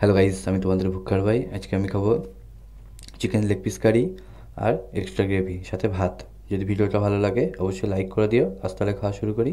Hello guys আমি তোমাদের ভুক্কার ভাই। আজকে আমি খাব চিকেন লেগ পিস কারি আর এক্সট্রা গ্রেভি সাথে ভাত। যদি ভিডিওটা ভালো লাগে, অবশ্যই লাইক করে দিও। আজ তাহলে খাওয়া শুরু করি।